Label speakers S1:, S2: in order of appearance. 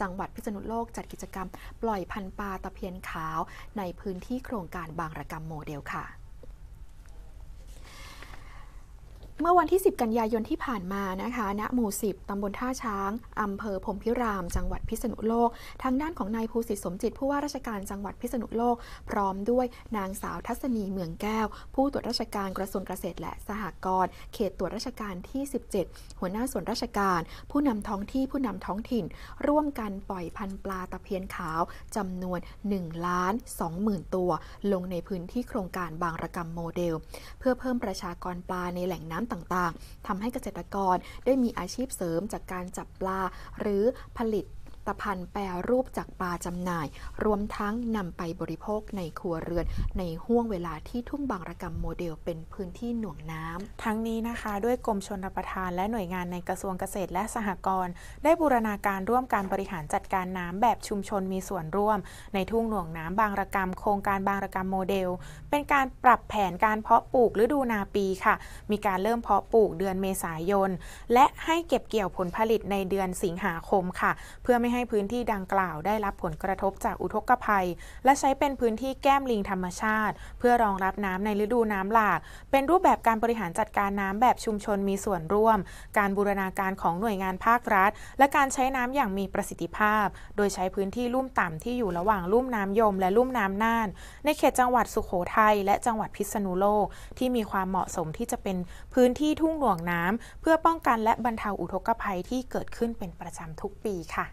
S1: จังหวัดพิษณุโลกจัดกิจกรรม ปล่อยพันธุ์ปลาตะเพียนขาว ในพื้นที่โครงการบางระกรรมโมเดลค่ะ เมื่อวันที่ 10 กันยายนที่ผ่านมานะคะณหมู่ 10 ตำบลท่าช้าง อำเภอพรมพิราม จังหวัดพิษณุโลก ทางด้านของนายภูสิทธิสมจิต ผู้ว่าราชการจังหวัดพิษณุโลก พร้อมด้วยนางสาวทัศนีเมืองแก้ว ผู้ตรวจราชการกระทรวงเกษตรและสหกรณ์เขตตรวจราชการที่ 17 หัวหน้าส่วนราชการ ผู้นำท้องที่ผู้นำท้องถิ่น ร่วมกันปล่อยพันธุ์ปลาตะเพียนขาวจำนวน1ล้าน20,000ตัว ลงในพื้นที่โครงการบางระกรรมโมเดล เพื่อเพิ่มประชากรปลาในแหล่งน้ำต่างๆทำให้เกษตรกรได้มีอาชีพเสริมจากการจับปลา หรือผลิต ตภัณฑ์แปรรูปจากปลาจำหน่าย รวมทั้งนำไปบริโภคในครัวเรือน ในห่วงเวลาที่ทุ่งบางระกรรมโมเดลเป็นพื้นที่หน่วงน้ำ
S2: ทั้งนี้นะคะด้วยกรมชนประทานและหน่วยงานในกระทรวงเกษตรและสหกรณ์ได้บูรณาการร่วมการบริหารจัดการน้ำแบบชุมชนมีส่วนร่วม ในทุ่งหน่วงน้ำบางระกรรมโครงการบางระกรรมโมเดล เป็นการปรับแผนการเพาะปลูกฤดูนาปีค่ะ มีการเริ่มเพาะปลูกเดือนเมษายน และให้เก็บเกี่ยวผลผลิตในเดือนสิงหาคมค่ะ เพื่อไม่ใหให้พื้นที่ดังกล่าวได้รับผลกระทบจากอุทกภัย และใช้เป็นพื้นที่แก้มลิงธรรมชาติ เพื่อรองรับน้ำในฤดูน้ำหลาก เป็นรูปแบบการบริหารจัดการน้ำแบบชุมชนมีส่วนร่วม การบูรณาการของหน่วยงานภาครัฐ และการใช้น้ำอย่างมีประสิทธิภาพ โดยใช้พื้นที่ลุ่มต่ำที่อยู่ระหว่างลุ่มน้ำยม และลุ่มน้ำน่าน ในเขตจังหวัดสุขโขทัยและจังหวัดพิษณุโลกที่มีความเหมาะสมที่จะเป็นพื้นที่ทุ่งหน่วงน้ำเพื่อป้องกันและบรรเทาอุทกภัยที่เกิดขึ้นเป็นประจำทุกปีค่ะ